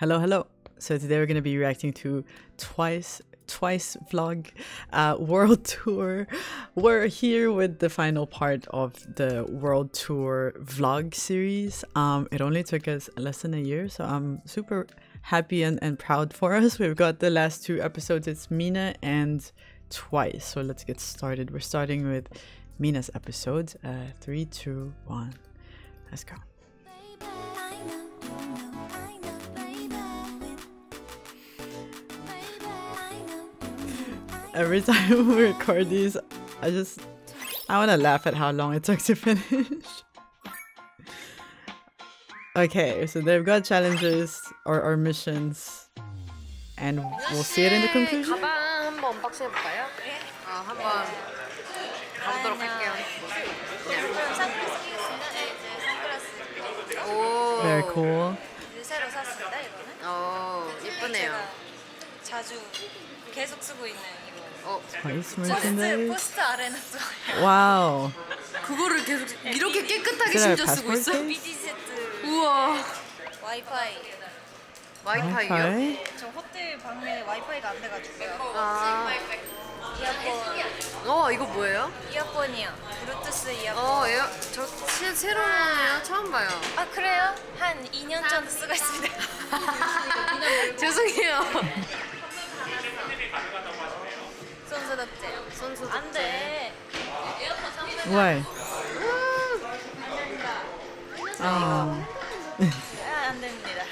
Hello, hello. So today we're going to be reacting to Twice Twice vlog uh, world tour. We're here with the final part of the world tour vlog series. Um, it only took us less than a year, so I'm super happy and, and proud for us. We've got the last two episodes. It's Mina and Twice. So let's get started. We're starting with Mina's episode. Uh, three, two, one. Let's go. Every time we record these, I just I want to laugh at how long it took to finish. okay, so they've got challenges or, or missions, and we'll see it in the conclusion. 가방 한번 언박싱 해볼까요? 네. 어, 한번 가보도록 할게요. 그럼 선글라스 끼겠습니다. 네, 이제 선글라스 오. Very cool. 이제 새로 샀습니다. 이거는 어, 예쁘네요. 제가 자주 계속 쓰고 있는 이거. 어, Twice 포스트 merchandise. 포스트 아레나도 Wow. 그거를 계속 이렇게 깨끗하게 심지어 쓰고 있어? BG 세트 우와. 와이파이. 와이파이요? 저 호텔 방에 와이파이가 안 돼가지고요. 아. 이어폰 어, 이거 뭐예요? 이어폰이요. 블루투스 이어폰. 어, 에어, 저 새, 새로운 애요 처음 봐요. 아 그래요? 한 2년 전에 쓰고 있습니다. 죄송해요. 손소독제. 손소독제. 안 돼. Why? Oh. 아, 안 됩니다.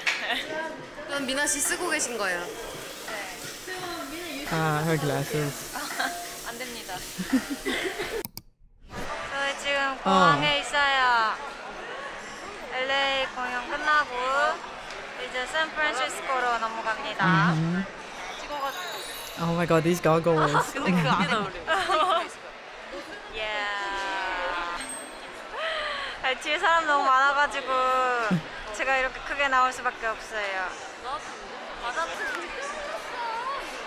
그럼 미나 씨 쓰고 계신 거예요. Ah, her glasses. 안 됩니다. 저희 지금 공항에 있어요. LA 공연 끝나고 이제 샌프란시스코로 넘어갑니다. 찍어가지고. Oh my god, these goggles. 예. 아니, 뒤에 사람 너무 많아가지고 제가 이렇게 크게 나올 수밖에 없어요.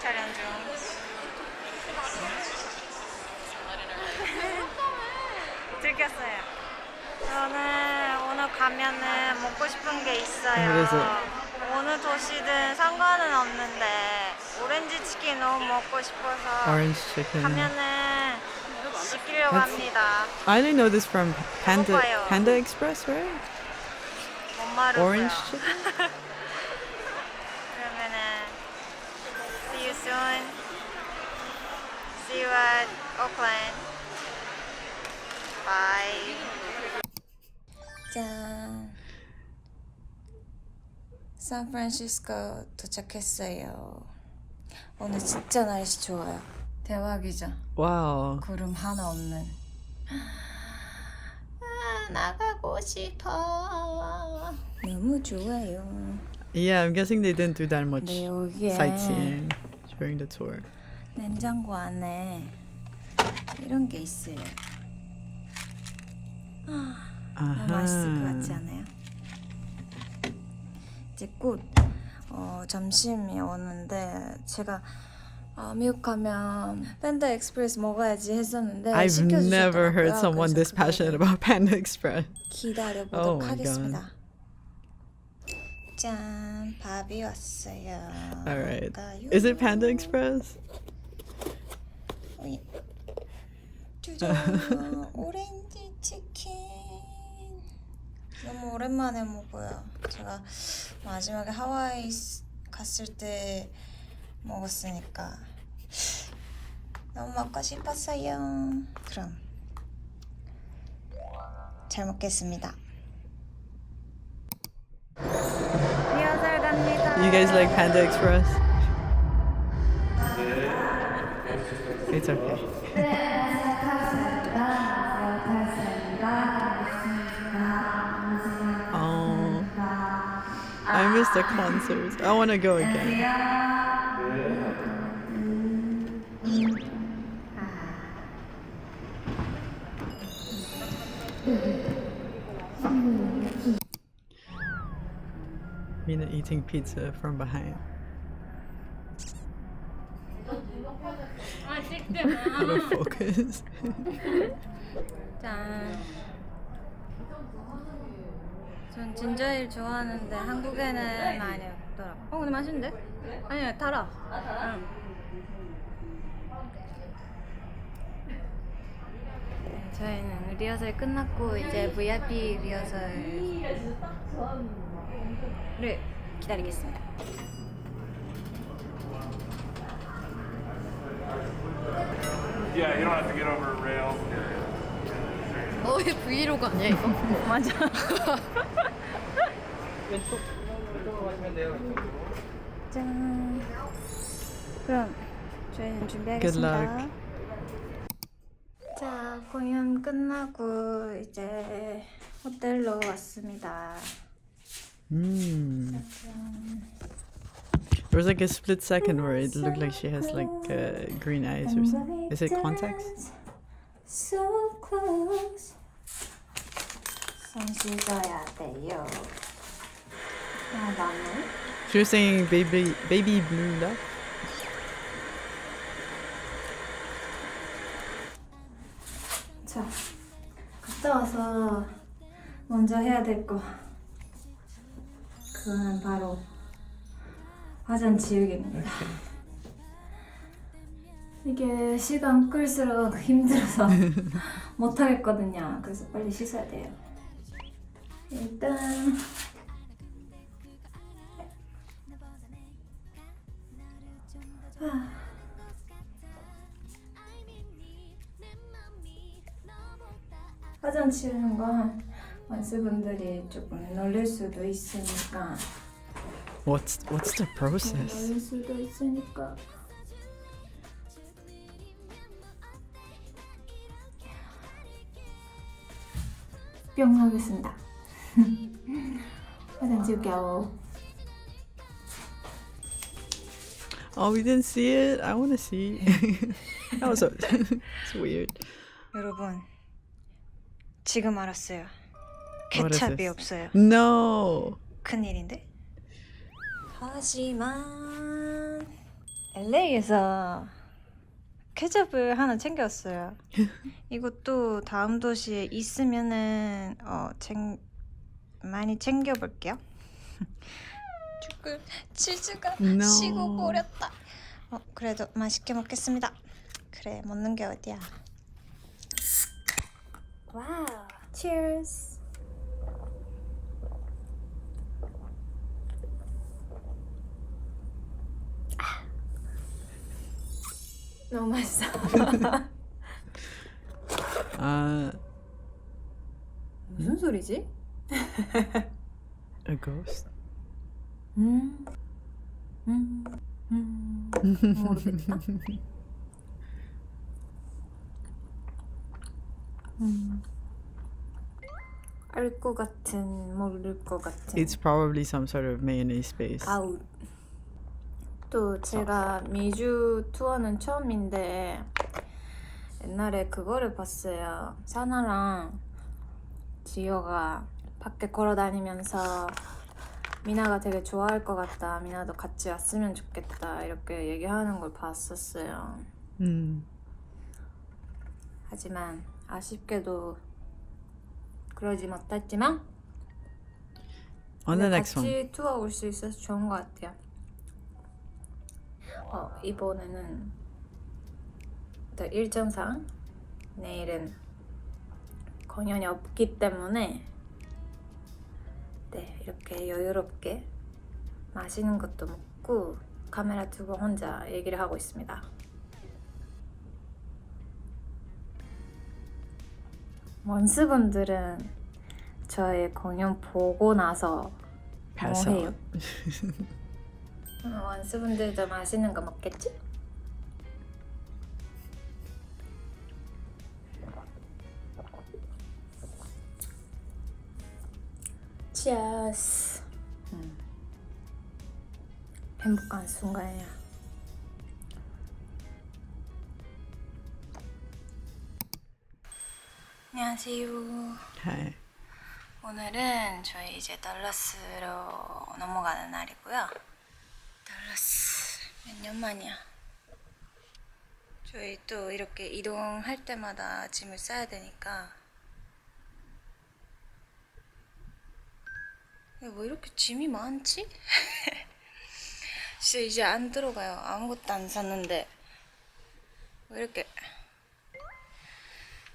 촬영 중. 들켰어요. 저는 오늘 가면은 먹고 싶은 게 있어요. 어느 도시든 상관은 없는데 오렌지 치킨 너무 먹고 싶어서 Orange chicken. 가면은 시키려고 That's- 합니다. I only know this from Panda 먹어봐요. Panda Express, right? 못 마르고요. Orange chicken. 그러면은 see you soon. See you at Oakland. Bye. 짠. 샌프란시스코 도착했어요. 오늘 진짜 날씨 좋아요. 대박이죠. Wow. 구름 하나 없는. 아, 나가고 싶어. 너무 좋아요. Yeah, I'm guessing they didn't do that much 네, 여기에 sightseeing during the tour. 냉장고 안에 이런 게 있어요. 너무 맛있을 것 같지 Uh-huh. 않아요? 이제 곧 어, 점심이 오는데 제가 어, 미국 가면 팬더 익스프레스 먹어야지 했었는데 I've 시켜주셨더라고요. never heard someone 그래서 this 그거를 passionate about Panda Express. 기다려보도록 Oh my 하겠습니다. 짠, 밥이 왔어요. All right. 먹을까요? Is it Panda Express? 어이. 짜잔, 오렌지 치킨. 너무 오랜만에 먹어요. 제가 마지막에 하와이 스- 갔을 때 먹었으니까 너무 먹고 싶었어요. 그럼 잘 먹겠습니다. 리허설 갑니다. You guys like Panda Express? It's okay. Missed the concerts. I want to go again. Mina eating pizza from behind. Out of focus. 짠. 전 진저일 좋아하는데 한국에는 아니요. 달아. 어 근데 맛있는데? 아니야 달아. 응. 네, 저희는 리허설 끝났고 이제 VIP 리허설을 기다리겠습니다. Yeah, you don't have to get over a rail. 너의 브이로그 아니야 이거? 맞아. 짠. 그럼 저희는 준비하겠습니다. Good luck. 자, 공연 끝나고 이제 호텔로 왔습니다. Mm. There was like a split second where it looked like she has like uh, green eyes or something. Is it contacts? So close. 손 씻어야 돼요. 아, 나는? She was saying baby baby blue love. 자, 갔다 와서 먼저 해야 될 거. 그거는 바로 화장 지우개입니다. 이게 시간 끌수록 힘들어서 못 하겠거든요. 그래서 빨리 씻어야 돼요. 일단 아. 화장 지우는 건 원수분들이 조금 놀릴 수도 있으니까 What's what's the process? 놀릴 수도 있으니까 뿅 하겠습니다. 화장 지울게요. Oh, we didn't see it. I want to see. that was so, it's weird. 여러분 지금 알았어요. 케찹이? 없어요. No. 큰 일인데? 하지만 LA에서 케첩을 하나 챙겼어요. 이것도 다음 도시에 있으면은 어, 챙 많이 챙겨볼게요. 조금 치즈가 No. 식어버렸다. 어, 그래도 맛있게 먹겠습니다. 그래 먹는 게 어디야? 와우, cheers. 너무 맛있어. Uh, 무슨 소리지? A ghost. 음, 음, 음, 모르겠다. 음, 알것 같은, 모를 것 같은. It's probably some sort of mayonnaise base. 또 제가 미주 투어는 처음인데 옛날에 그거를 봤어요. 사나랑 지효가 밖에 걸어 다니면서 미나가 되게 좋아할 것 같다. 미나도 같이 왔으면 좋겠다. 이렇게 얘기하는 걸 봤었어요. Mm. 하지만 아쉽게도 그러지 못했지만 next 같이 one. 투어 올 수 있어서 좋은 것 같아요. 어, 이번에는 또 일정상 내일은 공연이 없기 때문에 네 이렇게 여유롭게 맛있는 것도 먹고 카메라 두고 혼자 얘기를 하고 있습니다. 원수분들은 저의 공연 보고 나서 뭐 해요? 음, 원수분들도 맛있는 거 먹겠지? 치아스 음. 행복한 순간이야 안녕하세요 Hi. 오늘은 저희 이제 달라스로 넘어가는 날이고요. 달라스 몇 년 만이야. 저희 또 이렇게 이동할 때마다 짐을 싸야 되니까. 야, 뭐 이렇게 짐이 많지? 진짜 이제 안 들어가요. 아무것도 안 샀는데 왜 이렇게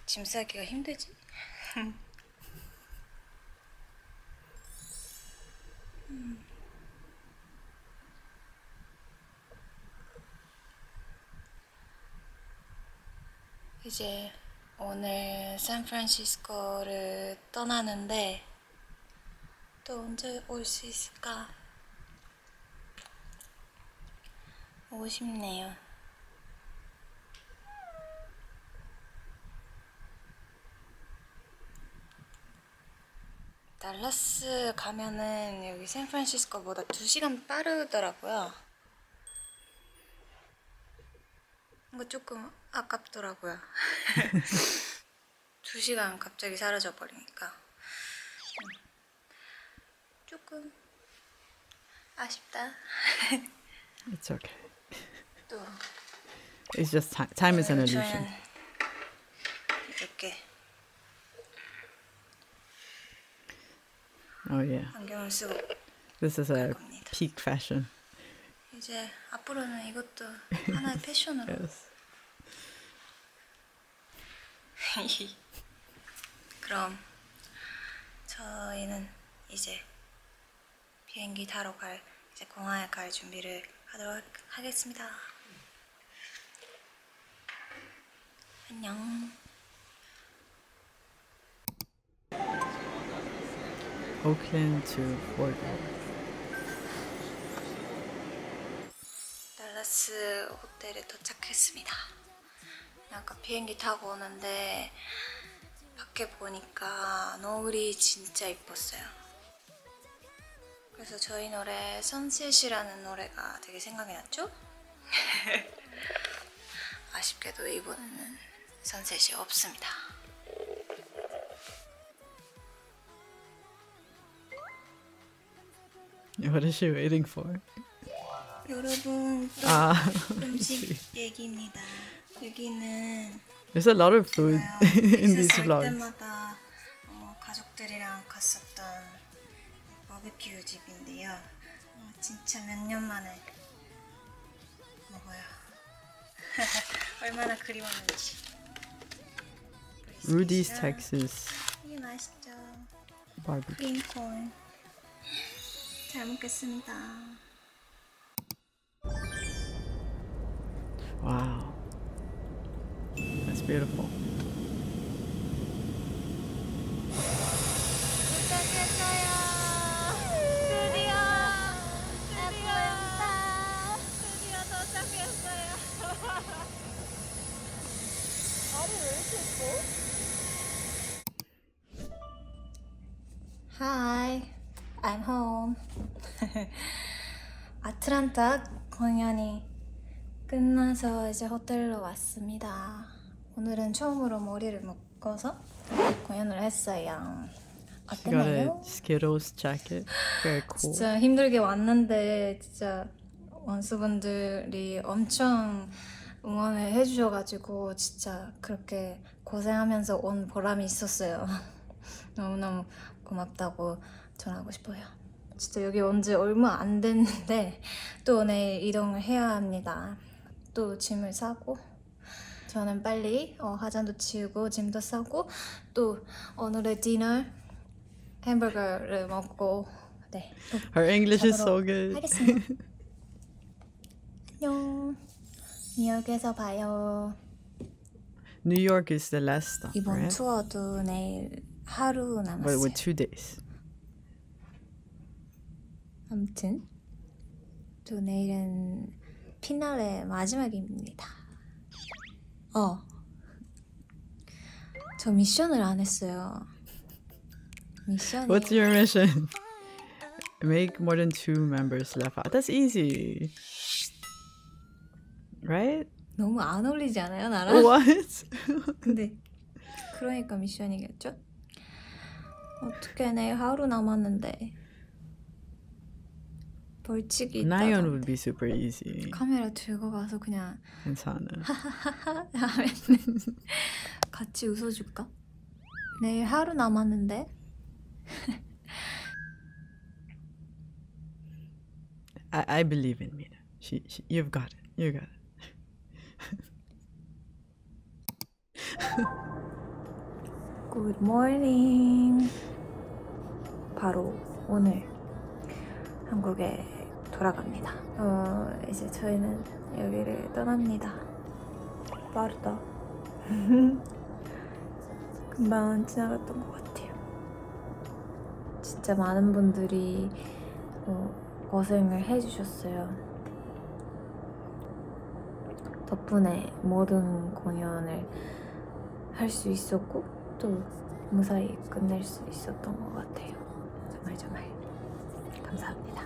짐 싸기가 힘들지? 음. 이제 오늘 샌프란시스코를 떠나는데 또 언제 올 수 있을까? 오고 싶네요. 달라스 가면은 여기 샌프란시스코보다 2시간 빠르더라고요. 뭔가 조금 아깝더라고요. 2시간 갑자기 사라져 버리니까. 음. 조금 아쉽다. It's okay. 또 It's just time. Time is an illusion. 이렇게 Oh yeah. 안경을 쓰고 This is a 겁니다. peak fashion. 이제 앞으로는 이것도 하나의 패션으로 Yes. 그럼 저희는 이제 비행기 타러 갈 이제 공항에 갈 준비를 하도록 하겠습니다. 안녕. Oakland to Fort. 달라스 호텔에 도착했습니다. 아까 비행기 타고 오는데 밖에 보니까 노을이 진짜 이뻤어요. 그래서 저희 노래 선셋이라는 노래가 되게 생각이 났죠? 아쉽게도 이번에는 선셋이 없습니다. What is she waiting for? 여러분 또 Ah, 음식 얘기입니다. 여기는 there's a lot of food in these 살 vlogs. 때마다 어, 가족들이랑 갔었던 바베큐 집인데요. 어, 진짜 몇 년 만에 먹어요. 얼마나 그리웠는지. Rudy's Texas 이게 맛있죠. barbecue. 크림콘. 잘 먹겠습니다. Wow. That's beautiful. Hi, I'm home. 아틀란타 공연이 끝나서 이제 호텔로 왔습니다. 오늘은 처음으로 머리를 묶어서 공연을 했어요. 어땠나요? Skittles jacket. Very cool. 진짜 힘들게 왔는데 진짜 원수분들이 엄청 응원을 해주셔가지고 진짜 그렇게 고생하면서 온 보람이 있었어요. 너무너무 고맙다고 전하고 싶어요. 진짜 여기 온 지 얼마 안 됐는데 또 내일 이동을 해야 합니다. 또 짐을 싸고 저는 빨리 어, 화장도 치우고 짐도 싸고 또 오늘의 디너 햄버거를 먹고 네또 Her English is so good. 하겠습니다. 안녕. 뉴욕에서 봐요. New York is the last stop, 이번 right? 투어도 내일 하루 남았어요. with two days. 아무튼 또 내일은 피날레 마지막입니다. 어. 저 미션을 안 했어요. 미션이 What's your mission? Make more than two members laugh out. That's easy. Right? 너무 안 어울리지 않아요, 나랑? What? 근데 그러니까 미션이겠죠? 어떻게 내일 하루 남았는데 벌칙이 있다. Nayeon would be super easy. 카메라 들고 가서 그냥 괜찮아. 하면 같이 웃어줄까? 내일 하루 남았는데 I, I believe in Mina. She, she you've got it. You got it. Good morning. 바로 오늘 한국에 돌아갑니다. 어, 이제 저희는 여기를 떠납니다. 빠르다. 금방 지나갔던 것 같아요. 진짜 많은 분들이 어, 고생을 해주셨어요. 덕분에 모든 공연을 할 수 있었고 또 무사히 끝낼 수 있었던 것 같아요. 정말 정말 감사합니다.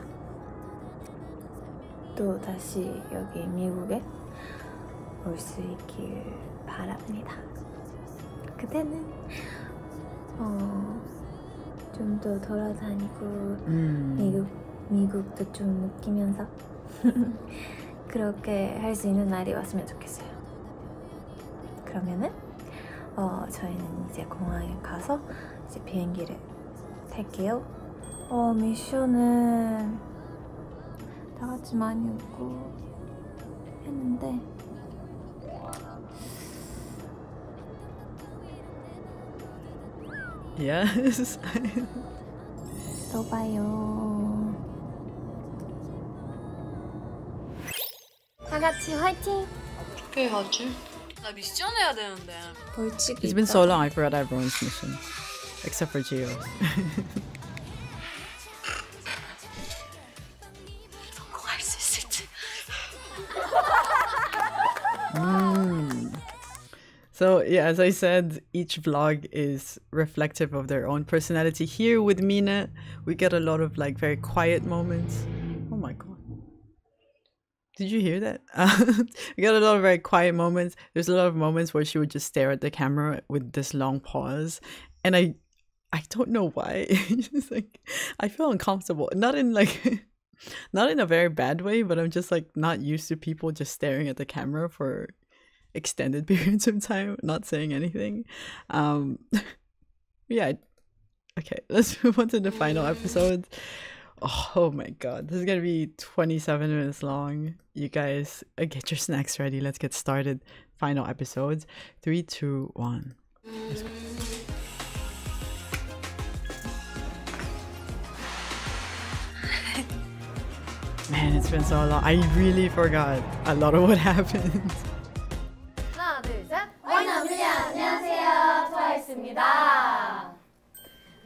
또 다시 여기 미국에 올 수 있길 바랍니다. 그때는 어, 좀 더 돌아다니고 Mm. 미국 미국도 좀 느끼면서 그렇게 할 수 있는 날이 왔으면 좋겠어요. 그러면은 어 저희는 이제 공항에 가서 이제 비행기를 탈게요. 어 미션은 다 같이 많이 웃고 했는데 Yes. 또 봐요. 같이 화이팅! 왜 가지? 나 미션 해야 되는데. 벌칙이 it's been so long. I forgot everyone's mission, except for Gio. 성공할 수 있을지. So yeah, as I said, each vlog is reflective of their own personality. Here with Mina, we get a lot of like very quiet moments. Did you hear that? we got a lot of very quiet moments. There's a lot of moments where she would just stare at the camera with this long pause. And I I don't know why. Just like I feel uncomfortable. Not in like not in a very bad way, but I'm just like not used to people just staring at the camera for extended periods of time, not saying anything. Um, yeah. Okay, let's move on to the final episode. Oh, my god, this is gonna be 27 minutes long. You guys, uh, get your snacks ready. Let's get started. Final episodes. Three, two, one. Let's go. Man, it's been so long. I really forgot a lot of what happened. 하나, 둘, 셋.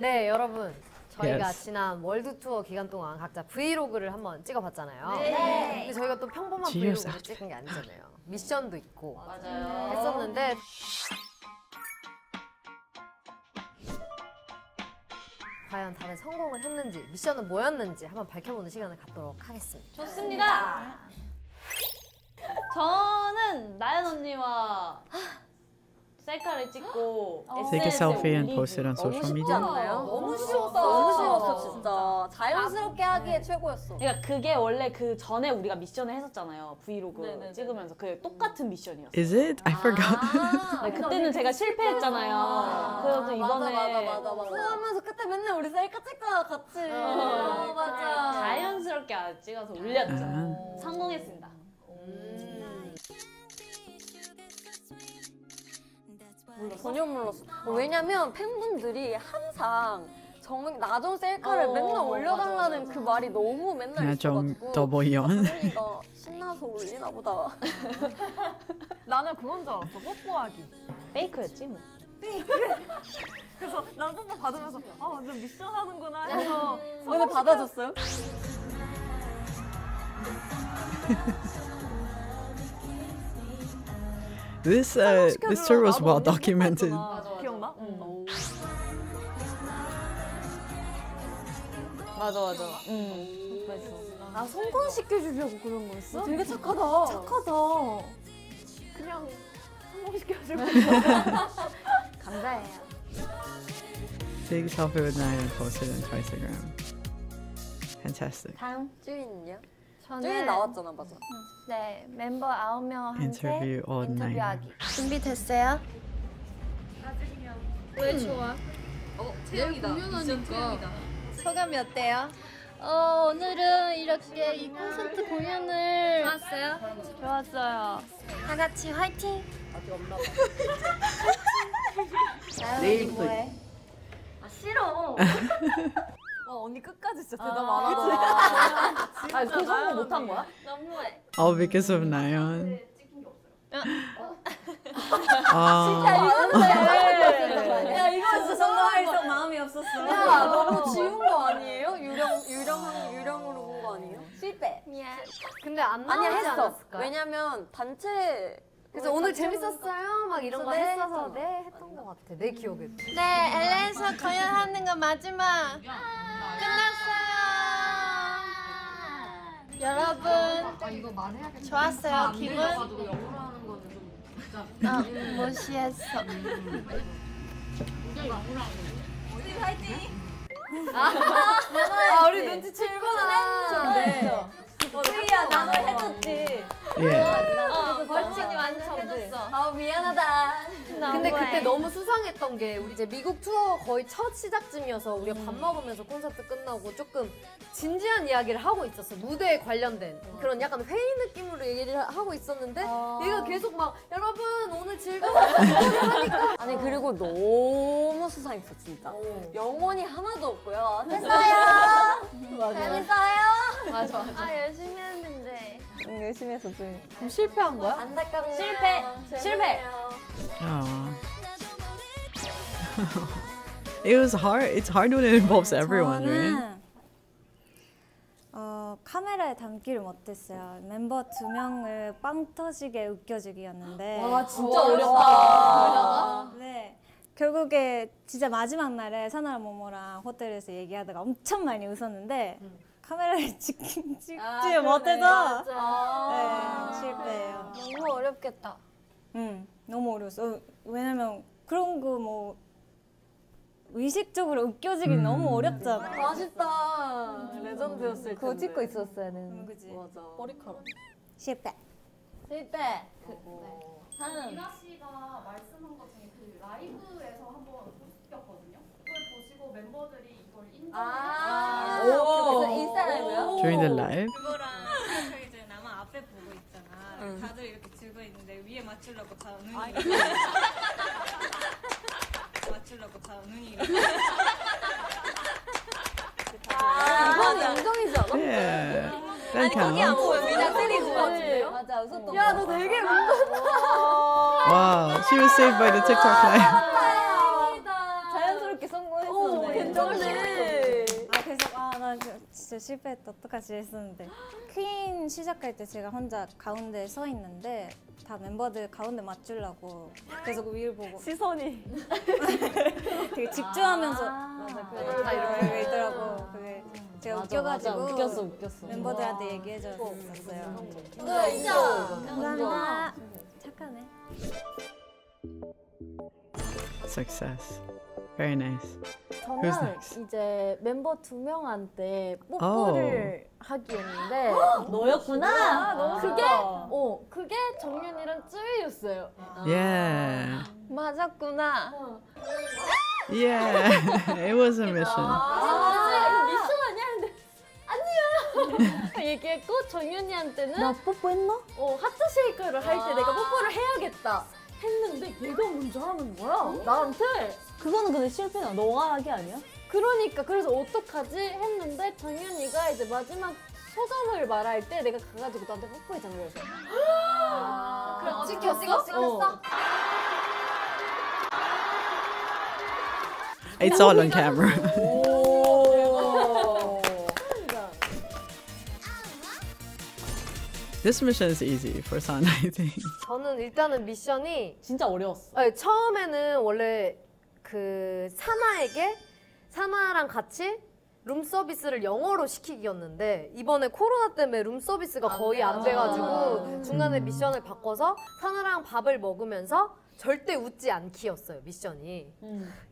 네, 여러분. 저희가 Yes. 지난 월드 투어 기간 동안 각자 브이로그를 한번 찍어봤잖아요. 근데 저희가 또 평범한. 브이로그를 찍은 게 아니잖아요. 미션도 있고 했었는데 과연 다들 성공을 했는지 미션은 뭐였는지 한번 밝혀보는 시간을 갖도록 하겠습니다. 좋습니다. 저는 나연 언니와 셀카를 찍고 Take a selfie and 올리기. post it on 너무 social media. 않나요? 너무 쉬웠어. 너무 쉬웠어, 진짜. 자연스럽게 하기에 최고였어. 그러니까 그게 원래 그 전에 우리가 미션을 했었잖아요. 브이로그 네네네. 찍으면서 그 똑같은 미션이었어요. Is it? I forgot. 네, 그때는 제가 실패했잖아요. 그래서 이번에 맞아, 맞아, 맞아. 수하면서 그때 맨날 우리 셀카 찍다가 같이. 어, 맞아. 자연스럽게 찍어서 올렸죠. 아. 성공했습니다. 전혀 몰랐어. 왜냐면 팬분들이 항상 정 나전 셀카를 어, 맨날 올려달라는 맞아, 그 말이 너무 맨날 좀 있어가지고. 더보이온. 언니가 신나서 올리나 보다. 나는 그건 줄 알았어. 뽀뽀하기. 페이크였지 뭐. 그래서 난 뽀뽀 받으면서 아 완전 미션 하는구나 해서 오늘 받아줬어요? This uh, this tour was well documented. 기억나? 맞아 맞아. 음. 그래서 아 성공시켜 주려고 그런 거였어? 되게 착하다. 착하다. 그냥 성공시켜주고 감사해요. Take a selfie with Naya and post it on Instagram. Fantastic. 다음 쭈인은요? 저는 나왔잖아, 맞아. 네 멤버 아홉 명한테 Interview all nine. 인터뷰하기 준비됐어요? 어, 채영이다. 미션 채영이다. 소감이 어때요? 어, 오늘은 이렇게 이 콘서트 공연을 좋았어요? 좋았어요. 다 같이 화이팅! 내일부터 아 싫어. 어 언니 끝까지 진짜 대답 아, 안 하지. 아니 그 정도 못한 거야? 너무해. all because of Nayeon. 아, 야 이거 진짜 성공할 수 마음이 없었어. 야 너무 지운 거 아니에요? 유령 유령 유령으로 본 거 아니에요? 실패. 미안. 근데 안 아니야 나오지 했어. 않았을까? 왜냐면 단체 그래서 오늘 재밌었어요 막 이런 거 네, 했어서 했잖아. 네 했던 것 같아 내 기억에 네, LA에서 공연하는 거 마지막 끝났어요. 여러분, 좋았어요. 기분? 어, 무시했어. 아 우리 눈치 칠구나. 네. 수희야 나도 해줬지. yeah. 어, 벌칙이 완전 해줬어. 아 미안하다. 근데 그때 너무 수상했던 게 우리 이제 미국 투어 거의 첫 시작쯤이어서 우리가 음. 밥 먹으면서 콘서트 끝나고 조금 진지한 이야기를 하고 있었어 무대에 관련된 그런 약간 회의 느낌으로 얘기를 하고 있었는데 아. 얘가 계속 막 여러분 오늘 즐거웠어요 아니 그리고 너무 수상했어 진짜. 영혼이 하나도 없고요. 됐어요. 재밌어요. 맞아 아, 열심히 했는데. 응, 열심히 했어 좀. 그럼 실패한 거야? 안타깝네요. 실패. 실패. It was hard. It's hard when it involves everyone, right? 저는 어, 카메라에 담기를 못했어요. 멤버 두 명을 빵 터지게 웃겨주기였는데. 와 진짜 어렵다. 네. 결국에 진짜 마지막 날에 사나랑 모모랑 호텔에서 얘기하다가 엄청 많이 웃었는데 카메라에 찍, 찍지 아, 못해서 아. 네, 실패예요. 너무 어렵겠다. 응, 너무 어려웠어. 어, 왜냐면 그런 거 뭐 의식적으로 웃겨지기 음. 너무 어렵잖아. 맛있다. 레전드였을 텐데. 그거 찍고 있었어야 음, 그지. 맞아. 머리카락. 실패. 실패. 이나 씨가 말씀한 것 중에 그 라이브에서 한번 보셨거든요. 그걸 보시고 멤버들이 이걸 아. 인정해 오. 인스타 라이브요? During the live? 그거랑 저희 이제 나만 앞에 보고 있잖아. 다들 이렇게 들고 있는데 위에 맞추려고 다 눈이 이렇게. 맞추려고 다 눈이 이렇게. 이건 인정이지 않아? Yeah. That counts. 그냥 때리지 마. 맞아. 웃었던 야, 너 되게 Wow, she was saved by the TikTok live. 자연스럽게 성공했어. 괜찮네. 아 그래서 아 나 진짜 실패했다. 어떡하지? 했었는데. 퀸 시작할 때 제가 혼자 가운데 서 있는데 다 멤버들 가운데 맞추려고 계속 위를 보고. 시선이. 되게 집중하면서 맞아 그게 다 이렇게 있더라고 그게 제가 웃겨가지고 웃겼어, 웃겼어. 멤버들한테 얘기해줬었어요 진짜. 감사합니다 착하네 Success. Very nice. Who's 저는 next? 이제 member 두 명한테 Oh. 뽀뽀를 하기였는데 너였구나. 그게 어 그게 정윤이랑 쯔위였어요. Yeah. 맞았구나. Yeah. it was a mission. 아, 이거 미션 아니야? 근데 아니야. 얘기했고 정윤이한테는 나 뽀뽀했나? 어 하트 쉐이크를 할 때 내가 뽀뽀를 해야겠다. 했는데 얘가 먼저 하는 거야. 나한테. 그거는 근데 실패나 너가 하기 아니야? 그러니까 그래서 어떡하지 했는데 정윤이가 이제 마지막 소감을 말할 때 내가 가가지고 나한테 뽀뽀했잖아 그래서. 그럼 찍혔어? 찍혔어? It's all on camera. this mission is easy for Sana, I think. 저는 일단은 미션이 진짜 어려웠어. 아니, 처음에는 원래 그 사나에게 사나랑 같이 룸 서비스를 영어로 시키기였는데 이번에 코로나 때문에 룸 서비스가 거의 안 돼가지고 중간에 미션을 바꿔서 사나랑 밥을 먹으면서 절대 웃지 않기였어요 미션이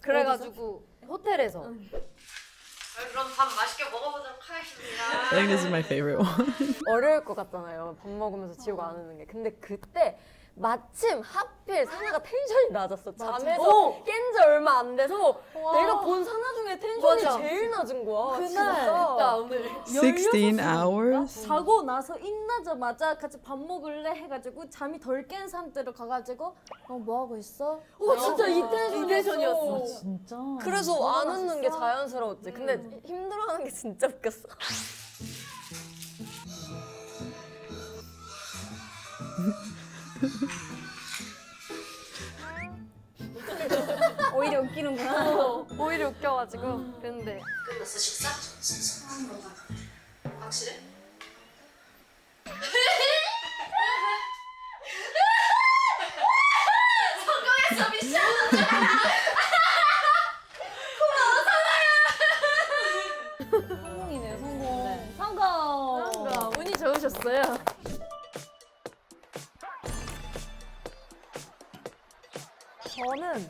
그래가지고 호텔에서 그럼 밥 맛있게 먹어보도록 하겠습니다 I think this is my favorite one. 어려울 것 같잖아요. 밥 먹으면서 지우고 안 웃는 게. 근데 그때 마침 하필 사나가 텐션이 낮았어. 잠에서 깬 지 얼마 안 돼서 내가 본 사나 중에 텐션이 맞아. 제일 낮은 거야. 그날 진짜. 오늘 16 hours? 자고 나서 일어나자마자 같이 밥 먹을래 해가지고 잠이 덜 깬 상태로 가가지고 어 뭐 하고 있어? 어 진짜 이 텐션이었어. 진짜. 그래서 안 웃는 게 자연스러웠지. 근데 힘들어하는 게 진짜 웃겼어. 오히려 웃기는구나. 어, 오히려 웃겨가지고 그랬는데 끝났어 식사? 확실해? 성공했어 미션! 성공이네요 성공. 성공. 뭔가 운이 좋으셨어요. 저는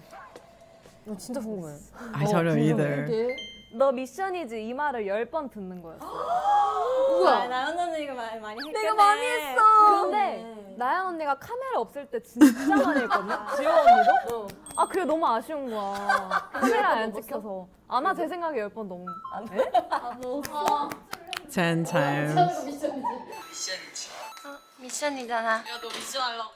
어, 진짜 궁금해요. I don't know either. 너 미션이지 이 말을 열 번 듣는 거였어. 우와. 나연 언니가 많이 많이 했겠네. 내가 많이 했어. 근데 나연 언니가 카메라 없을 때 진짜 많이 했거든요. 지영 언니도? 아 그게 너무 아쉬운 거야. 카메라 안 찍혀서. 아마 제 생각에 열번 너무. 안 돼? 10 times. 미션이지. 미션이잖아. 야 너 미션 하려고.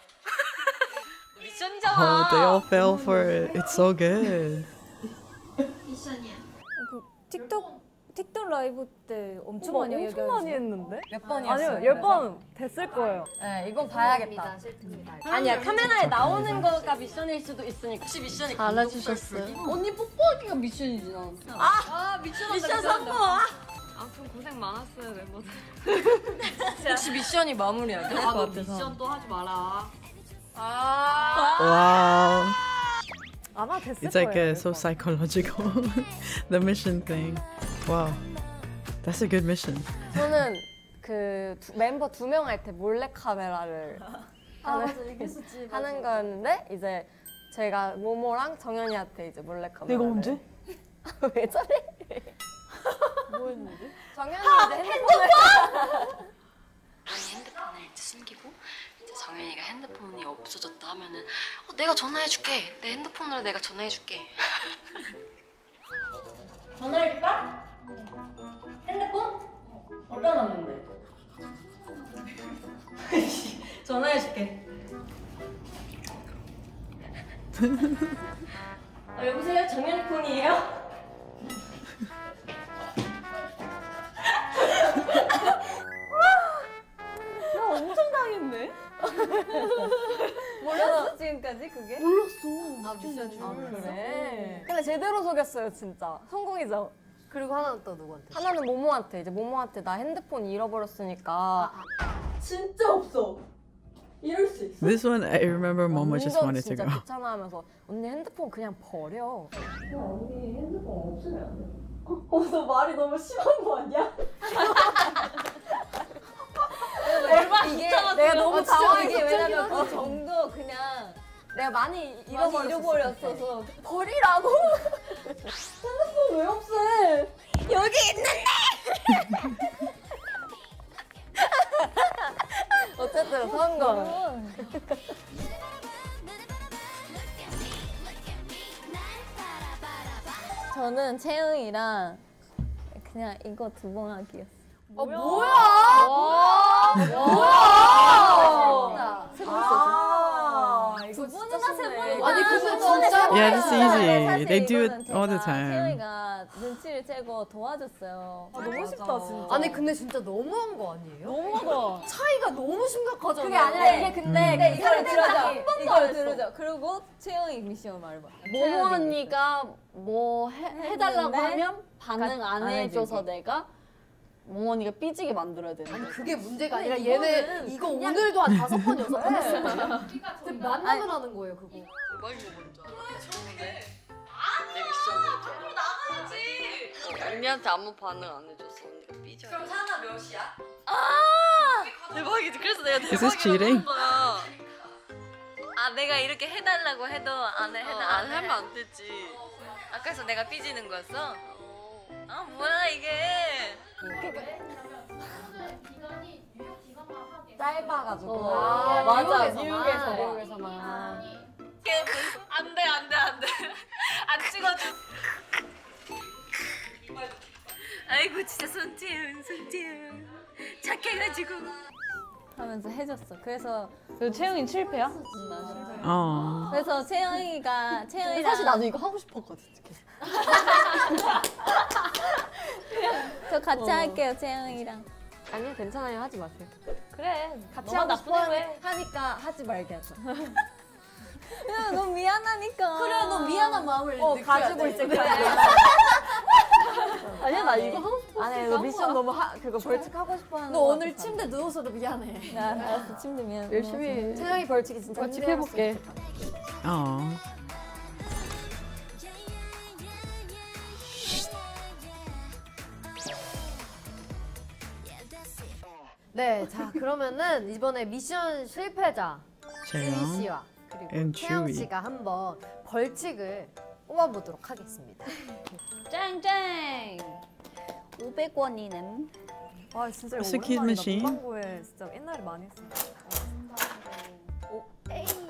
너 Oh, 미션이잖아. they all fell for it. It's so good. 미션이야. 그 틱톡 틱톡 라이브 때 엄청 많이 엄청 얘기하셨어요. 많이 했는데? 몇 번이었어요? 아니요 열 번 됐을 거예요. 네, 이건 봐야겠다. 아니야 카메라에 나오는 거가 미션일 수도 있으니까. 혹시 미션이 알아주셨어요. 언니 뽀뽀하기가 미션이지 난. 아 미션 미션 성공. 아무튼 고생 많았어요 멤버들. 혹시 미션이 마무리야? 아, 너 미션 또 하지 마라. Wow. 아마 됐을 It's like 거예요. uh, so psychological. the mission thing. Wow. That's a good mission. 저는 그 두- 멤버 두 명 할 때 몰래 카메라를 아 하는, 맞아 얘기했었지. 하는 거였는데 이제 제가 모모랑 정현이한테 이제 몰래 카메라. 내가 언제? 왜 저래? 뭐 했는데? 정현이 이제 핸드폰을 아니 핸드폰을 이제 숨기고 이제 정현이가 핸드폰이 없어졌다 하면은 어, 내가 전화해줄게. 내 핸드폰으로 내가 전화해줄게. 전화해줄까? 핸드폰? 얼마 남는데? 전화해줄게. 아, 여보세요? 정연이 폰이에요? 나 엄청 당했네. 몰랐어 지금까지 그게? 몰랐어. 아 미션이 아, 그래. 근데 제대로 속였어요 진짜. 성공이죠. 그리고 하나는 또 누구한테? 하나는 모모한테 이제 모모한테 나 핸드폰 잃어버렸으니까 진짜 없어. 이럴 수 있어. This one, I remember Momo just wanted to 진짜 go. 귀찮아하면서 언니 핸드폰 그냥 버려. 언니 핸드폰 없으면 안 돼. 어, 너 말이 너무 심한 거 아니야? 얼마나 이게 귀찮았어요. 내가 너무 아, 당황해. 이게 왜냐면 그그 정도 그냥 내가 많이. 잃어버렸어서 버리라고. 핸드폰 왜 없애? 여기 있는데. 어쨌든 성공. 저는 채영이랑 그냥 이거 두 번 하기였어. 어 뭐야? 진짜. 아, 이거 세. 아니 두 진짜. Yeah, it's easy. They do it all the time. 채영이가 눈치를 채고 도와줬어요. 아, 너무 쉽다 진짜. 아니 근데 진짜 너무한 거 아니에요? 너무하다. 차이가 너무 심각하잖아요. 그게 아니라 이게 근데 음. 이걸 들어줘. 한번더 이걸 했어. 들어줘. 그리고 채영이 미션 말해봐. 모모 언니가 뭐 해, 해달라고 하면 반응 안 안 해줘서. 내가 모모 언니가 삐지게 만들어야 아니 되는데 그게 문제가 아니라 근데 얘네 이거 오늘도 한 다섯 번 여섯 번 했을 거야. 만남을 하는 거예요 그거. 누가 이거 먼저 알아? 처음에 내 미션 먼저 나가야지. 언니한테 아무 반응 안 해줬어. 언니가 삐져. 그럼 사나 몇이야? 아 대박이지. 그래서 내가 cheating? 거야. 아 내가 이렇게 해달라고 해도 안 해, 해도 안 하면 안 되지. 아 그래서 내가 삐지는 거였어? 아 뭐야 이게? 짧아가지고. 아, 맞아. 미국에서, 아. 미국에서만. 안돼 안돼 안돼 안 찍어줘. 아이고 진짜 손재훈 손재훈 착해가지고. 하면서 해줬어. 그래서 그 채영이 실패야? 어. 그래서 채영이가 채영이 사실 나도 이거 하고 싶었거든. 저 같이 어. 할게요 채영이랑. 아니요, 괜찮아요. 하지 마세요. 그래. 같이 하고 나쁜 싶어. 하니까 하지 말게 하자. 야, 너 미안하니까. 그래, 너 미안한 마음을 어, 가지고 그래. 그래. 아니야, 나 이거 하고 싶었어. 아니, 너 미션 너무 하, 그거 벌칙 하고 싶어 하는 너거 오늘. 침대 누워서도 미안해. 나 알았어, 침대 미안. 열심히 해. 채영이 벌칙이 진짜 벌칙 해볼게. 어. 네, 자 그러면은 이번에 미션 실패자 재영 지희 씨와 그리고 and 태영 Chewy. 씨가 한번 벌칙을 뽑아보도록 하겠습니다. 짱짱. 500원이는. 와 진짜 이거 오랜만이다. machine. 문방구에 진짜 옛날에 많이 했어. 에이.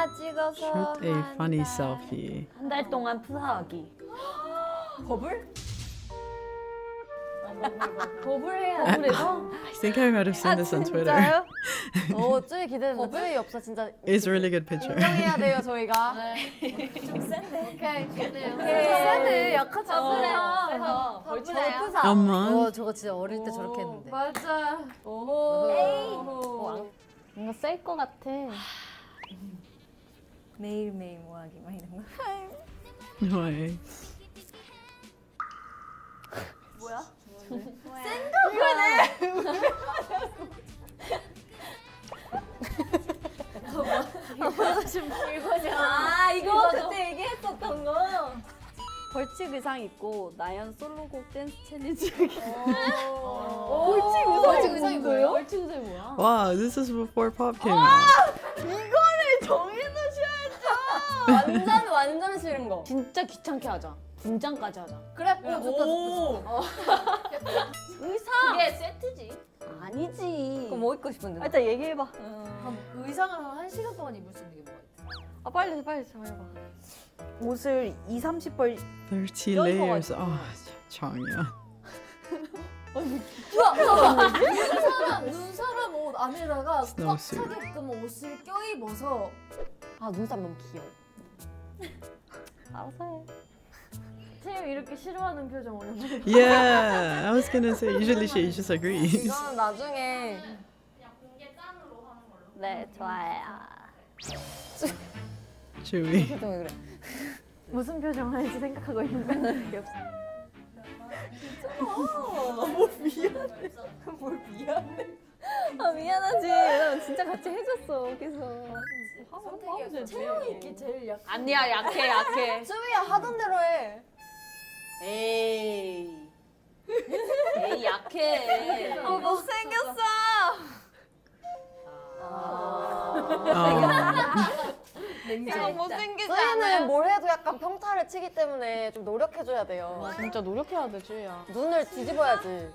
엽사 찍어서 Shoot a funny selfie. 한 달 동안 푸사하기. 버블? 버블 해야 I, 그래서? I think I might have seen this on Twitter. 어, 쭈이 기대된다. 쭈이 엽사 진짜 It's a really good picture. 인정해야 돼요 저희가. 좀 센데. 오케이, 좋네요. 센데, 약하잖아요. 그래서 벌칙해요. 어머. 어, 저거 진짜 어릴 때 저렇게 했는데. 맞아. 에이. 뭔가 셀것 같아. 매일매일 모아기 막 이런 거. Way. 뭐야? 이거죠. 아 이거 그때 얘기했었던 거. 벌칙 의상 입고 나연 솔로곡 댄스 챌린지 하기. 벌칙 의상 벌칙 의상이 뭐예요? 벌칙 의상이 뭐야? Wow, this is before pop came out. 이거를 정해놓으셔야죠. 완전 완전 싫은 거. 진짜 귀찮게 하자. 분장까지 하자. 그래? 어, 좋다, 좋다, 좋다. 의상. 그게 세트지. 아니지. 그럼 뭐 입고 싶은데? 일단 얘기해봐. 그럼 의상을 한 1시간 동안 입을 수 있는 게 뭐가 있어? 아 빨리 빨리 정해봐. 옷을 2, 30벌 30 layers. Oh, Changya. 눈사람, 눈 사람 옷 안에다가 꽉 Snowsuit. 차게끔 옷을 껴입어서 아 눈썹 너무 귀여워. 알아서 해. 채영 이렇게 싫어하는 표정 오랜만에. Yeah, I was gonna say usually she just agrees. 이거는 나중에 그냥 공개 짠으로 하는 걸로. 네 좋아요. Chewy. 표정이 그래. 무슨 표정 할지 생각하고 있는데 없어. 뭘 미안해. 뭘 미안해. 아 미안하지. 나 진짜 같이 해줬어. 그래서. 채영이 입기 제일 약. 아니야 약해 약해. 쭈이야 하던 대로 해. 에이. 에이 약해. 어 못생겼어. Oh. 못생기지 쭈이는 뭘 해도 약간 평타를 치기 때문에 좀 노력해줘야 돼요. 진짜 노력해야 되지 야. 눈을 뒤집어야지.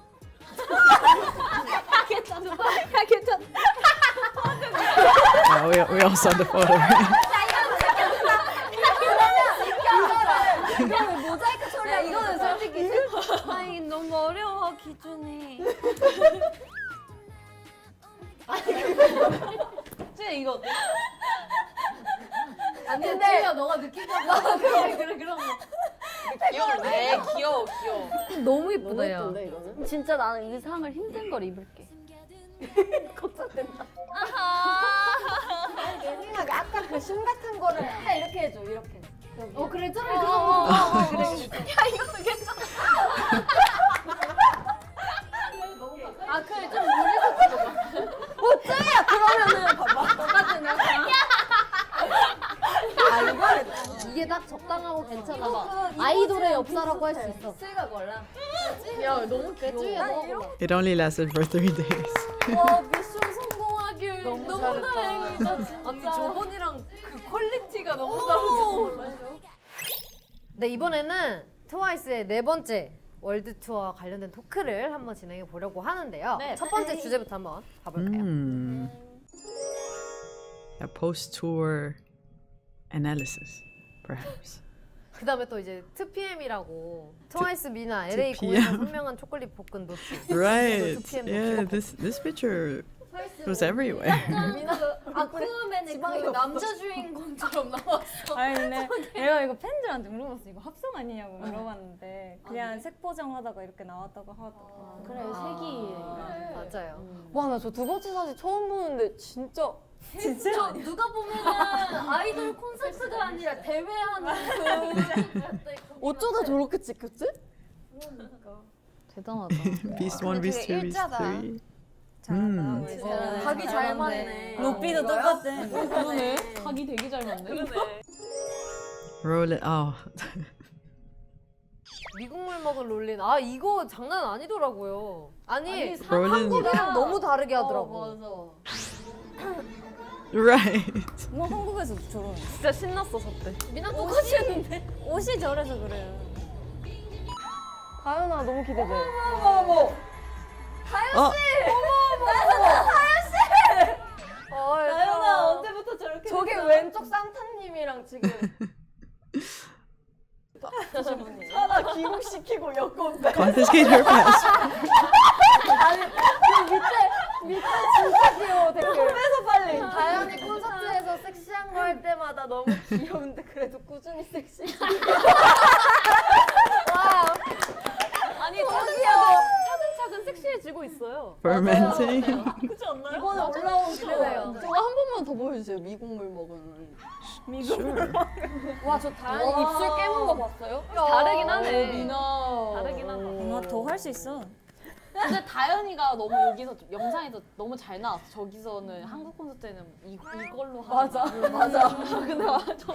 괜찮아. 야 괜찮아. Yeah, we, we all saw the photo. 이거는 모자이크 처리야. 이거는 솔직히 아 이게 너무 어려워 기준이. 진짜 이거 아니 근데 쭈이야 너가 느낀 거 봐. 그래 그래 그런 거. 귀여워. 에 귀여워 귀여워. 너무 이쁘다 야. 이거는? 진짜 나는 의상을 힘든 걸 입을게. 내 생각에 아까 그 심 같은 거를 딱 이렇게 해줘 이렇게. 어 그래 어, 그거. 어, 어, 그래. 야 이것도 괜찮아. 아 그래 좀 멀리서 찍어봐. 어 쯔위야 그러면은 봐봐 똑같은 의상. 아 이거는 이게 딱 적당하고 괜찮아 봐. 아이돌의 엽사라고 할 수 있어. 쯔위가 몰라. 야 너무 너. It only lasted for three days. 와 미션 성공하길 너무. 다행이다 진짜. 언니 저번이랑 그 퀄리티가 너무 오. 다르죠. 네 이번에는 트와이스의 네 번째 월드 투어와 관련된 토크를 한번 진행해 보려고 하는데요. 네. 첫 번째 주제부터 한번 가볼까요? Hmm. A post-tour analysis, perhaps. 그 다음에 또 이제 2PM이라고 트와이스 미나 2 LA PM. 공연에서 선명한 초콜릿 볶은 노트. Right. 2PM Yeah. This this picture was everywhere. 아쿠아맨의 그 남자 주인공처럼 나왔어. 아니 근데 내가 이거 팬들한테 물어봤어 이거 합성 아니냐고 물어봤는데 그냥 색 포장하다가 이렇게 나왔다고 하더라고 그래 색이 맞아요. 와 나 저 두 번째 사진 처음 보는데 진짜 진짜 누가 보면은 아이돌 콘서트가 아니라 대회하는 그 어쩌다 저렇게 찍혔지? 대단하다. Beast one, Beast two, Beast three. Hmm. 각이 잘 맞네. 높이도? 똑같아 그러네. 각이 되게 잘 맞네. Roll it. Oh. 미국물 먹은 롤린 아 이거 장난 아니더라고요. 아니, 아니, 한국이랑 너무 다르게 하더라고. 어, right. 뭐 한국에서 저런 진짜 신났어 저때. 미나 똑같이 했는데. 옷이 저래서 그래요 가연아 너무 기대돼. 어머 어머. 어. 하연 씨. 어머 어머. 하연 씨. 어, 나연아 언제부터 저렇게 저게 됐어? 왼쪽 산타님이랑 지금 하나 귀국시키고 여권배. Confiscate her pass. 아니 그 밑에 밑에 진 때마다 너무 귀여운데 그래도 꾸준히 섹시. 와. 아니 저기요. 차근차근 섹시해지고 있어요. Fermenting. 그렇지 않나요? 이번에 올라온 그거예요. 저거 한 번만 더 보여주세요. 미국물 먹은. 미국물 와 저 다현이 와. 입술 깨문 거 봤어요? 야. 다르긴 하네. 미나. 다르긴 하다. 더 할 수 있어 근데 다현이가 너무 여기서 좀- 영상에서 너무 잘 나왔어. 저기서는 한국 콘서트에는 이, 이걸로 맞아, 하잖아. 맞아. 근데 완전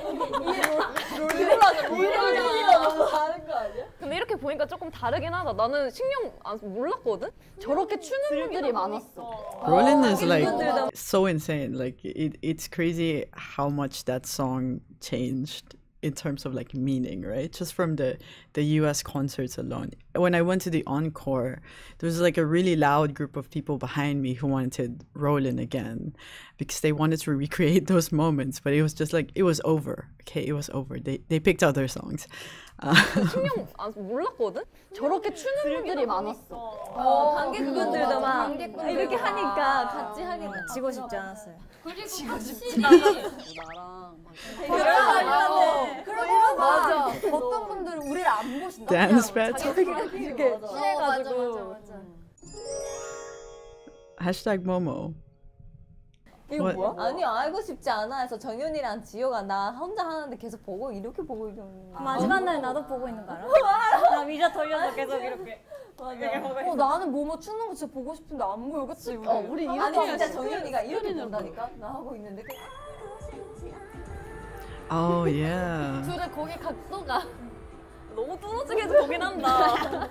롤러가 롤러가 너무 다른 거 아니야? 근데 이렇게 보니까 조금 다르긴 하다. 나는 신경 안 몰랐거든. 저렇게 추는 분들이 많았어. Rollin is like so insane. Like it, it's crazy how much that song changed in terms of like meaning, right? Just from the the US concerts alone. When I went to the encore, there was like a really loud group of people behind me who wanted Rollin again because they wanted to recreate those moments, but it was just like it was over. Okay, it was over. They they picked other songs. Uh, 신경 안 몰랐거든. 저렇게 추는 분들이 많았어. 어, 관객분들도 막 관객분들. 이렇게 하니까 아. 같이 하니까 지고 싶지 않았어요 그리고 지고 확실히 나랑 어, 그리고 맞아. 맞아. 어떤 분들은 우리를 안 보신다. Dance 그냥 battle. 이렇게 맞아. 취해가지고. 어, 맞아, 맞아, hashtag Momo. 이거 What? 뭐야? 아니 알고 싶지 않아 해서 정연이랑 지효가 나 혼자 하는데 계속 보고 이렇게 보고 이러는 아, 마지막 날 나도 보고 있는 거 알아? 나 위자 돌려서 계속 이렇게 보고 어 나는 뭐뭐 추는 거 진짜 보고 싶은데 안 보여 그치 우리? 어, 우리 아니 이렇게 진짜 하고 정연이가 있어. 이렇게 본다니까 나 하고 있는데 그- Oh yeah. 둘의 거기 각도가 너무 뚫어지게 보긴 한다.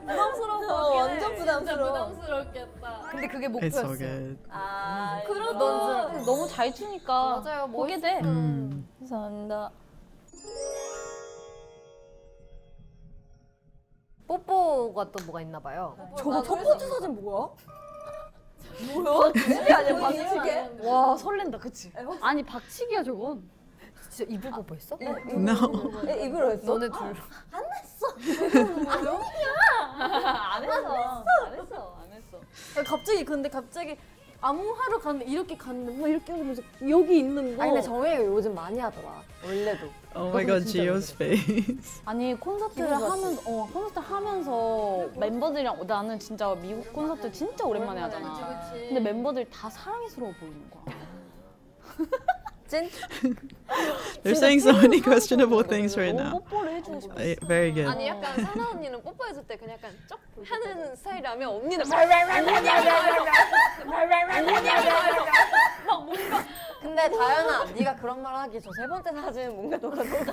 부담스러워. 어, 완전 부담스러워. 부담스럽겠다. 근데 그게 It's 목표였어. so good. 아 그래도 너무 잘 추니까 맞아요. 보게 돼. Mm. 감사합니다. 뽀뽀가 또 뭐가 있나 봐요. 저거 첫 번째 사진 뭐야? 뭐야? 박치기 아니야 박치기? 와 설렌다, 그치? 아니 박치기야 저건. 진짜 입을 뽀뽀했어? No. 에, 입으로 했어? 너네 둘. 안 했어, 안 했어, 안 했어. 야, 갑자기 근데 갑자기 아무 하러 갔는데 이렇게 갔는데 막 이렇게 하면서 여기 있는 거. 아니 근데 정혜가 요즘 많이 하더라. 원래도. Oh my god, Gio's face. 아니 콘서트를? 하면서 어 콘서트 하면서 멤버들이랑 나는 진짜 미국 콘서트 진짜 오랜만에 하잖아. 근데 멤버들 다 사랑스러워 보이는 거야. 찐? They're saying so many questionable things right now. 뽀뽀를 해주고 싶어. Uh, Very good. 아니 약간 사나 언니는 뽀뽀해줄 때 그냥 약간 쩍 하는 스타일이라면 언니는 막 뭔가 근데 다현아, 네가 그런 말 하기 저 세 번째 사진 뭔가 너가 너무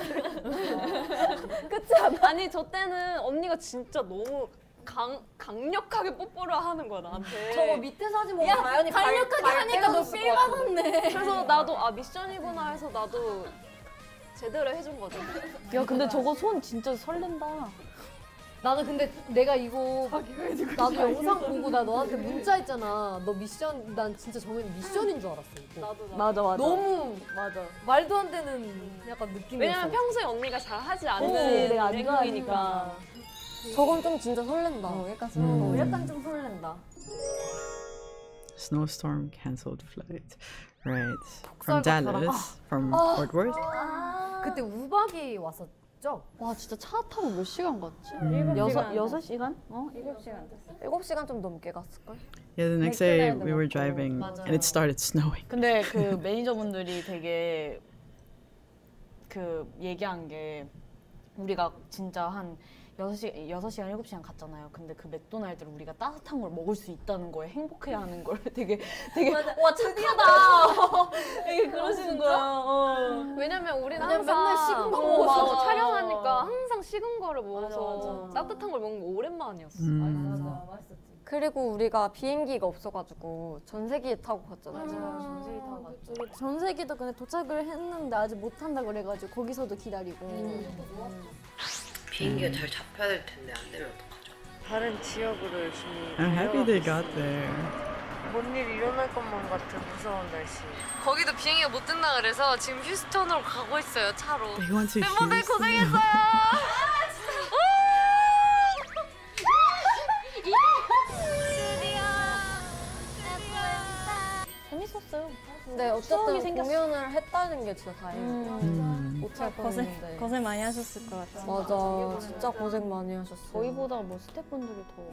그치 않아? 아니 저 때는 언니가 진짜 너무 강 강력하게 뽀뽀를 하는 거야 나한테. 저거 밑에 사진 야, 다현이 갈- 강력하게 갈 하니까 너 필. 받았네. 그래서 나도 아 미션이구나 해서 나도 제대로 해준 거죠. 야 근데 저거 손 진짜 설렌다. 나는 근데 내가 이거 나도 영상 보고 나 너한테 문자 했잖아. 너 미션 난 진짜 정현이 미션인 줄 알았어. 이거. 나도 맞아 맞아. 너무 맞아. 말도 안 되는 약간 느낌이었어. 왜냐면 평소에 언니가 잘 하지 않는 내가 안 행동이니까. 저건 좀 진짜 설렌다. 약간 음. 어, 약간 좀 설렌다. Snowstorm cancelled flight. Right. From. Dallas, from 아. Fort Worth. 그때 우박이 왔었죠? 와 진짜 차 타고 몇 시간 갔지? 음. 여섯 여섯 시간? 어? 일곱 시간 됐어. 7시간 좀 넘게 갔을걸? Yeah, the next day we were driving and it started snowing. 근데 그 매니저분들이 되게 그 얘기한 게 우리가 진짜 한 6시, 6시간, 7시간 갔잖아요. 근데 그 맥도날드를 우리가 따뜻한 걸 먹을 수 있다는 거에 행복해 하는 걸 되게 되게 와 착하다. 되게 그러시는 거야. 어. 왜냐면 우리는 항상 맨날 식은 거 어, 먹었어. 맞아. 촬영하니까 항상 식은 거를 먹어서 따뜻한 걸 먹는 거 오랜만이었어. 음. 그리고 우리가 비행기가 없어가지고 전세기 타고 갔잖아요. 전세기 타고 갔죠. 전세기도 근데 도착을 했는데 아직 못 탄다 그래가지고 거기서도 기다리고. 비행기가 잘 잡혀야 될 텐데 안 되면 어떡하죠? 다른 지역으로 열심히 I'm happy they got there. 뭔일 일어날 것만 같은 무서운 날씨. 거기도 비행기가 못 뜬다 그래서 지금 휴스턴으로 가고 있어요 차로. They to 멤버들 Houston. 고생했어요. 재밌었어요. 근데 추억이 어쨌든 생겼어. 공연을 했다는 게 진짜 다행이에요. 음. 못할 고생 뻔했는데. 고생 많이 하셨을 것 같아. 맞아, 진짜 고생 많이 하셨어요. 저희보다 뭐 스태프분들이 더.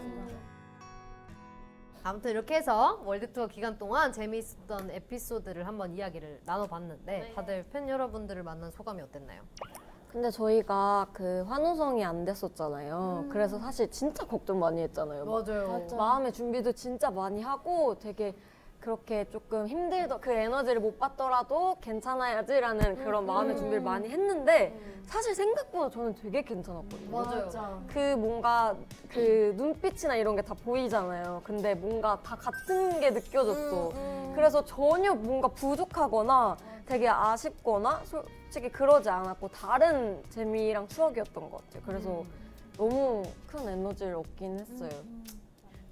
아무튼 이렇게 해서 월드 투어 기간 동안 재미있었던 에피소드를 한번 이야기를 나눠봤는데 다들 팬 여러분들을 만난 소감이 어땠나요? 근데 저희가 그 환호성이 안 됐었잖아요. 그래서 사실 진짜 걱정 많이 했잖아요. 맞아요. 맞아. 마음의 준비도 진짜 많이 하고 되게 그렇게 조금 힘들더 그 에너지를 못 받더라도 괜찮아야지라는 그런 마음의 준비를 많이 했는데 사실 생각보다 저는 되게 괜찮았거든요. 맞아요. 그 뭔가 그 눈빛이나 이런 게 다 보이잖아요. 근데 뭔가 다 같은 게 느껴졌어. 그래서 전혀 뭔가 부족하거나 되게 아쉽거나 솔직히 그러지 않았고 다른 재미랑 추억이었던 것 같아요. 그래서 너무 큰 에너지를 얻긴 했어요.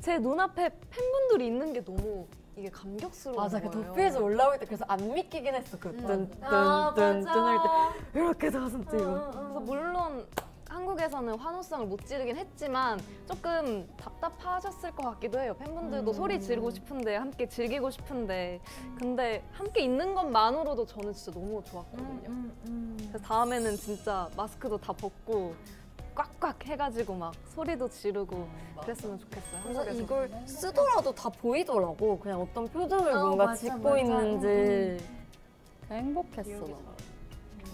제 눈앞에 팬분들이 있는 게 너무 이게 감격스러운 맞아, 그 거예요. 도피에서 올라올 때 그래서 안 믿기긴 했어. 그 뜬, 뜬, 아, 뜬, 맞아. 뜬할 때 이렇게 가슴 뛰고. 그래서 물론 한국에서는 환호성을 못 지르긴 했지만 조금 답답하셨을 것 같기도 해요. 팬분들도 음. 소리 지르고 싶은데 함께 즐기고 싶은데 근데 함께 있는 것만으로도 저는 진짜 너무 좋았거든요. 음, 그래서 다음에는 진짜 마스크도 다 벗고 꽉꽉 해가지고 막 소리도 지르고 그랬으면 좋겠어요. 그래서 한국에서. 이걸 쓰더라도 다 보이더라고. 그냥 어떤 표정을 어, 뭔가 맞아, 짓고 맞아. 있는지. 그냥 행복했어. 나.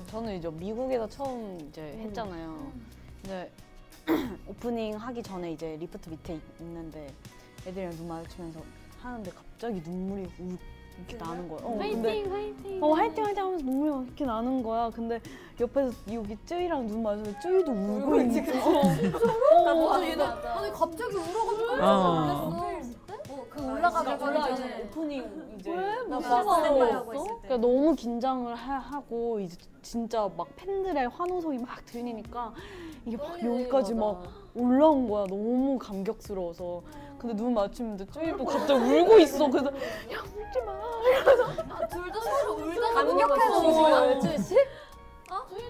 저는 이제 미국에서 처음 이제 했잖아요. 이제 오프닝 하기 전에 이제 리프트 밑에 있- 있는데 애들이랑 눈 마주치면서 하는데 갑자기 눈물이 우 이렇게 나는 거야. 어, 근데- 화이팅! 어 화이팅 화이팅 하면서 눈물이 막 이렇게 나는 거야. 근데 옆에서 여기 쯔이랑 눈 마주치면 쯔이도 울고 있는 거야. 나 어. 맞아, 얘는 아니 갑자기 울어가지고 깜짝 어. 놀랐어. 어, 그 올라가기 전에 오프닝 이제 나 봤어. 봤어. 그러니까 너무 긴장을 하, 고 이제 진짜 막 팬들의 환호성이 막 들리니까 이게 막 여기까지 막 올라온 거야. 너무 감격스러워서. 근데 눈 맞추면 쭈이도 갑자기 울고 있어. 그래서 야 울지 마. 둘다 서로 울다 감격해서 울어요, 쭈이 씨?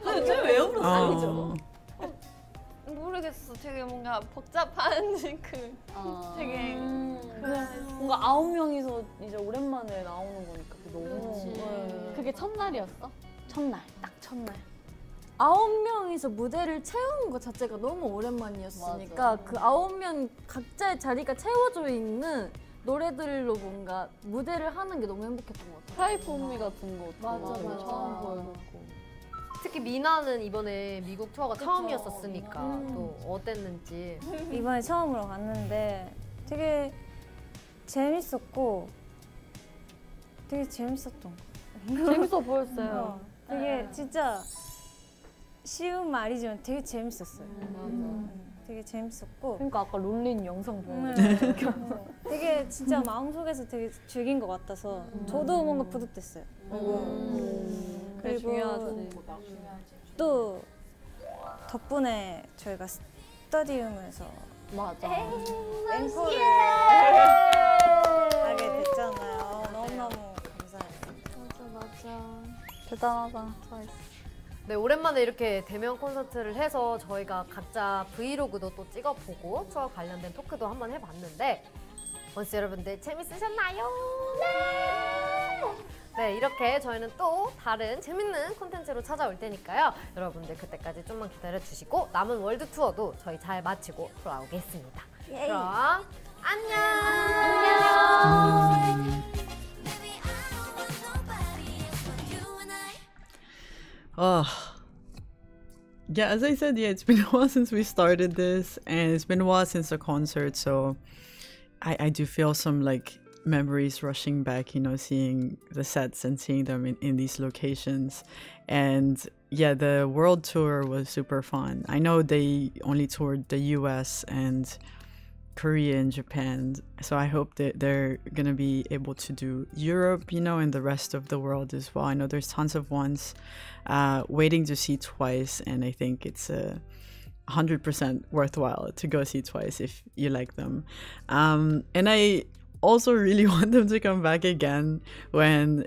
근데 쟤왜 울었어? 어. 모르겠어. 되게 뭔가 복잡한 그 되게 그냥 뭔가 아홉 명이서 이제 오랜만에 나오는 거니까 그게 너무 그치. 네. 그게 첫날이었어? 첫날 딱 첫날. 아홉 명이서 무대를 채우는 것 자체가 너무 오랜만이었으니까 그 아홉 명 각자의 자리가 채워져 있는 노래들로 뭔가 무대를 하는 게 너무 행복했던 것 같아요. Cry For Me 같은 것도 맞아, 막 맞아. 처음 보여줬고. 특히 미나는 이번에 미국 투어가 처음이었었으니까 음. 또 어땠는지. 이번에 처음으로 갔는데 되게 재밌었고 되게 재밌었던 것 같아요. 재밌어 보였어요. 어, 되게 진짜 쉬운 말이지만 되게 재밌었어요. 음. 되게 재밌었고 그러니까 아까 롤린 영상 보면 네. 되게 진짜 마음속에서 되게 즐긴 것 같아서 저도 뭔가 뿌듯했어요. 음. 그래, 그리고 중요하지. 또 덕분에 저희가 스타디움에서 맞아. 앵콜을 하게 됐잖아요. 너무너무 감사해요. 맞아 맞아. 대단하다. 트와이스. 네, 오랜만에 이렇게 대면 콘서트를 해서 저희가 각자 브이로그도 또 찍어보고 추억 관련된 토크도 한번 해봤는데 원스 여러분들 재밌으셨나요? 네! 네, 이렇게 저희는 또 다른 재밌는 콘텐츠로 찾아올 테니까요. 여러분들 그때까지 좀만 기다려주시고 남은 월드 투어도 저희 잘 마치고 돌아오겠습니다. 그럼 안녕! 안녕! Oh. Yeah, as I said, yeah, it's been a while since we started this, and it's been a while since the concert, so I, I do feel some like memories rushing back, you know, seeing the sets and seeing them in, in these locations. And yeah, the world tour was super fun. I know they only toured the US and Korea and Japan. So I hope that they're gonna be able to do Europe, you know, and the rest of the world as well. I know there's tons of ones uh, waiting to see twice, and I think it's a hundred percent worthwhile to go see twice if you like them. Um, and I also really want them to come back again when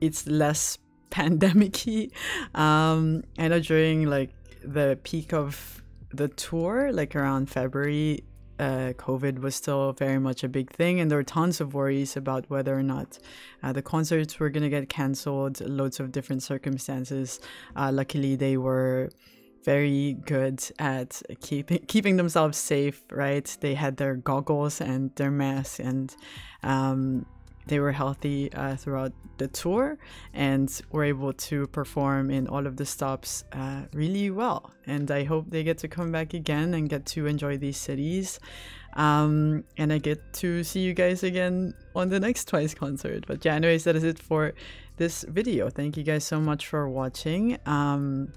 it's less pandemic-y. Um, I know during like the peak of the tour, like around February, uh, COVID was still very much a big thing, and there were tons of worries about whether or not uh, the concerts were going to get canceled. Loads of different circumstances. Uh, luckily, they were very good at keeping keeping themselves safe. Right, they had their goggles and their masks, and um, they were healthy uh, throughout the tour and were able to perform in all of the stops uh, really well. And I hope they get to come back again and get to enjoy these cities. Um, and I get to see you guys again on the next Twice concert. But yeah, anyways, that is it for this video. Thank you guys so much for watching. Um,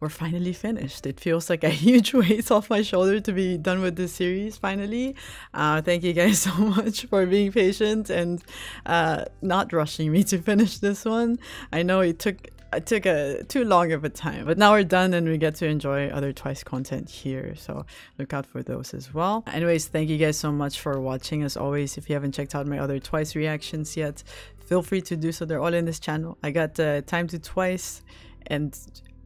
we're finally finished. It feels like a huge weight off my shoulder to be done with this series finally. Uh, thank you guys so much for being patient and uh, not rushing me to finish this one. I know it took it took a too long of a time, but now we're done and we get to enjoy other Twice content here. So look out for those as well. Anyways, thank you guys so much for watching. As always, if you haven't checked out my other Twice reactions yet, feel free to do so. They're all in this channel. I got uh, time to Twice and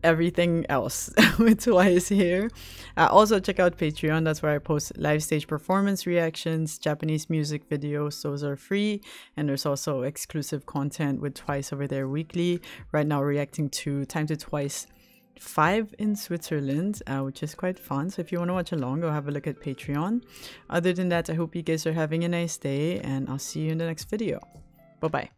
everything else with Twice here. Uh, also, check out Patreon. That's where I post live stage performance reactions, Japanese music videos. Those are free. And there's also exclusive content with Twice over there weekly. Right now, reacting to Time to Twice 5 in Switzerland, uh, which is quite fun. So if you want to watch along, go have a look at Patreon. Other than that, I hope you guys are having a nice day, and I'll see you in the next video. Bye bye.